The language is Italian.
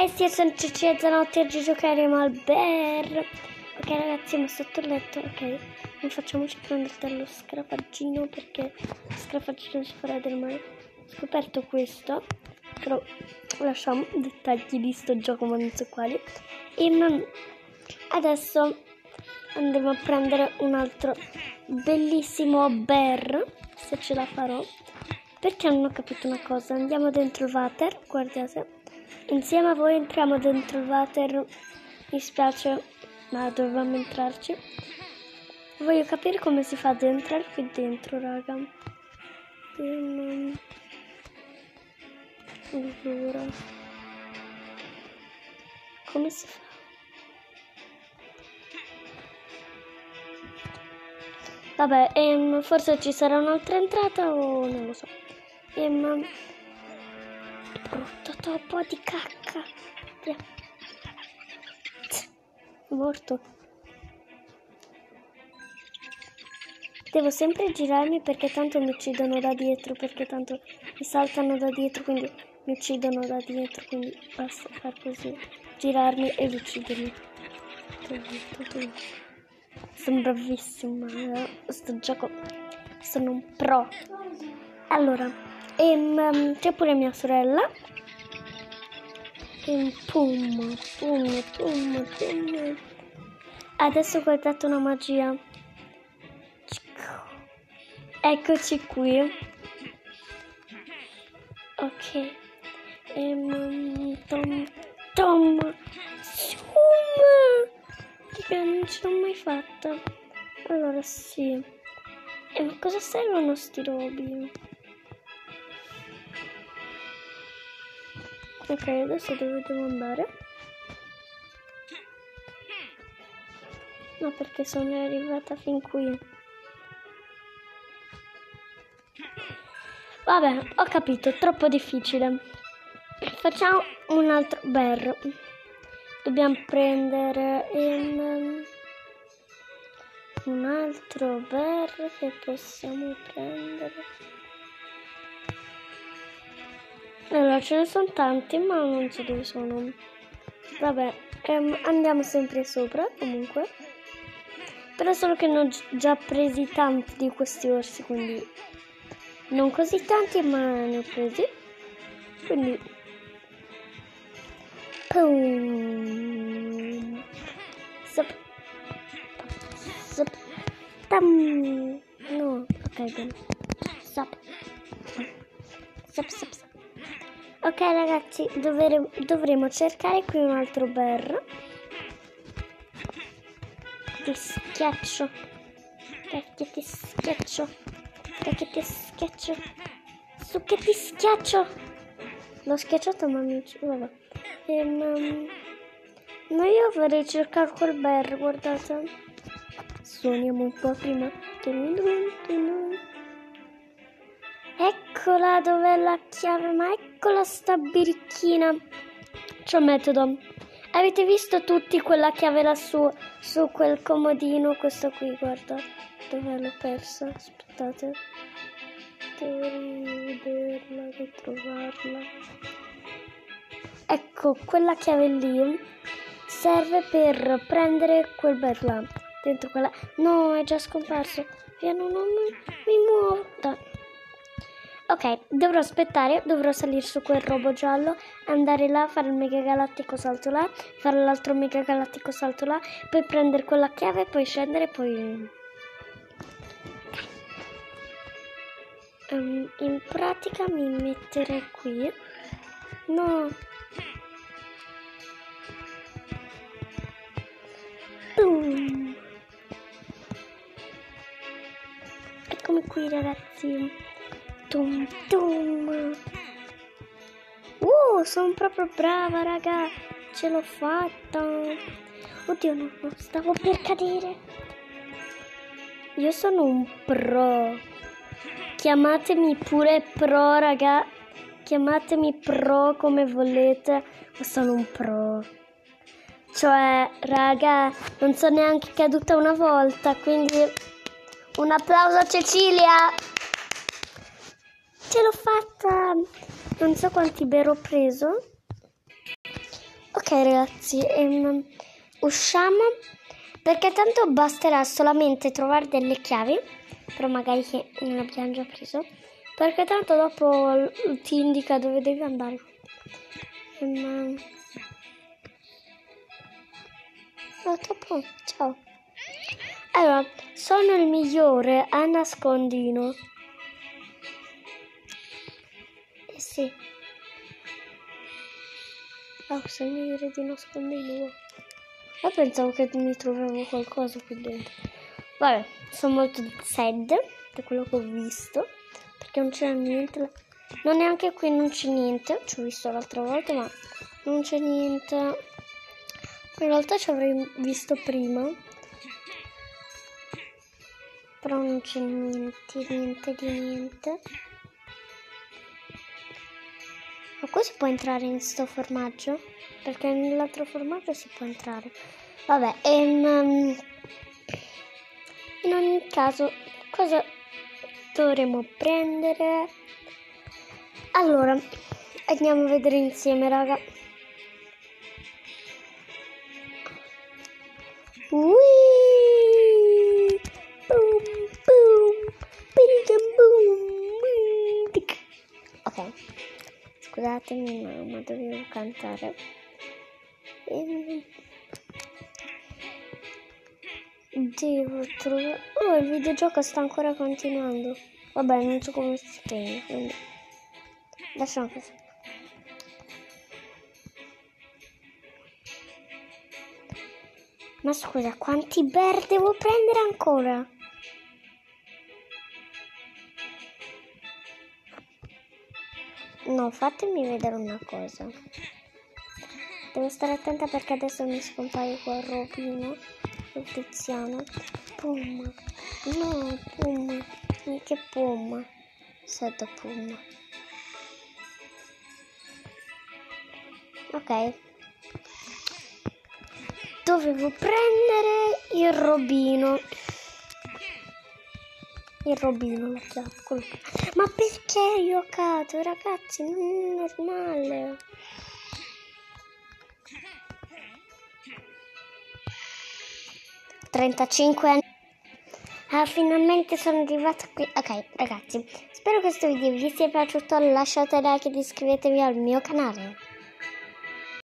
Ok, sì, sono Cecilia Zanotti, oggi giocheremo al Bear. Ok ragazzi, ma sotto il letto, ok. Non facciamoci prendere dallo scrafaggino perché lo scrafaggino ci farà del male. Ho scoperto questo, però lasciamo dettagli di sto gioco ma non so quali. E mm, adesso andremo a prendere un altro bellissimo Bear, se ce la farò. Perché non ho capito una cosa, andiamo dentro il water, guardate. Insieme a voi entriamo dentro il water. Mi spiace, ma dovevamo entrarci. Voglio capire come si fa ad entrare qui dentro, raga. Non... Allora. Come si fa? Vabbè, ehm, forse ci sarà un'altra entrata o non lo so. Ehm, brutto topo di cacca. Morto. Devo sempre girarmi perché tanto mi uccidono da dietro, perché tanto mi saltano da dietro, quindi mi uccidono da dietro, quindi basta far così, girarmi ed uccidermi. Sono bravissima, eh? sto gioco, sono un pro. Allora, ehm, c'è pure mia sorella. E pum, pum, pum, pum. Adesso guardate una magia. Eccoci qui. Ok. Ehm, tom, tom, zoom. Raga, non ce l'ho mai fatta. Allora, sì. E cosa servono sti robi? Ok, adesso dove devo andare? No, perché sono arrivata fin qui. Vabbè, ho capito, troppo difficile. Facciamo un altro bear. Dobbiamo prendere il, un altro bear che possiamo prendere. Ce ne sono tanti, ma non so dove sono. Vabbè, ehm, andiamo sempre sopra, comunque. Però solo che ne ho già presi tanti di questi orsi, quindi non così tanti, ma ne ho presi. Quindi Pum. Zap. Zap. Tam. No, ok, bene. Zap. Zap, zap, zap. Ok ragazzi, dovere, dovremo cercare qui un altro bear. Ti schiaccio. Perché ti schiaccio. Perché ti schiaccio. Su che ti schiaccio. L'ho schiacciato ma mi... Vabbè. Ehm, ma io vorrei cercare quel bear, guardate. Suoniamo un po' prima. Eccola dov'è la chiave, ma eccola sta birichina. C'ho metodo. Avete visto tutti quella chiave lassù, su quel comodino? Questo qui, guarda. Dove l'ho persa? Aspettate. Devo rivederla, ritrovarla. Ecco, quella chiave lì serve per prendere quel bel là. Dentro quella... No, è già scomparso. Via, no, no, no, mi muovo. Dai. Ok, dovrò aspettare, dovrò salire su quel robo giallo, andare là, fare il mega galattico salto là, fare l'altro mega galattico salto là, poi prendere quella chiave, poi scendere, poi... Um, in pratica mi metterei qui. No, Boom. Eccomi qui ragazzi. Tum tum. Uh, sono proprio brava raga. Ce l'ho fatta. Oddio no, no, stavo per cadere. Io sono un pro. Chiamatemi pure pro raga. Chiamatemi pro come volete. Ma sono un pro. Cioè, raga, non sono neanche caduta una volta, quindi un applauso a Cecilia! Ce l'ho fatta! Non so quanti bero ho preso, Ok ragazzi, ehm, usciamo perché tanto basterà solamente trovare delle chiavi, però magari che non abbiamo già preso, perché tanto dopo ti indica dove devi andare. Ehm, oh, dopo, ciao. Allora, sono il migliore a nascondino. Sì. Ah, sei migliore di nascondino. Io pensavo che mi trovavo qualcosa qui dentro. Vabbè, sono molto sad da quello che ho visto. Perché non c'era niente. Non neanche qui non c'è niente. Ci ho visto l'altra volta, ma non c'è niente. In realtà ci avrei visto prima. Però non c'è niente, niente di niente. Ma qui si può entrare in sto formaggio? Perché nell'altro formaggio si può entrare. Vabbè, ehm, in ogni caso, cosa dovremo prendere? Allora, andiamo a vedere insieme, raga. Whee! Scusatemi, ma dovevo cantare. Ehm, devo trovare... Oh, il videogioco sta ancora continuando. Vabbè, non so come si spegne, quindi... Lasciamo così. Ma scusa, quanti bear devo prendere ancora? No, fatemi vedere una cosa. Devo stare attenta perché adesso mi scompaio qua il robino, il tiziano. Pum. No, pum. Che pum. Sento pum. Ok. Dovevo prendere il robino. Il robino che- Ma perché io ho cato, ragazzi? Non è normale. Trentacinque anni. Ah, finalmente sono arrivata qui. Ok, ragazzi, spero che questo video vi sia piaciuto. Lasciate like ed iscrivetevi al mio canale.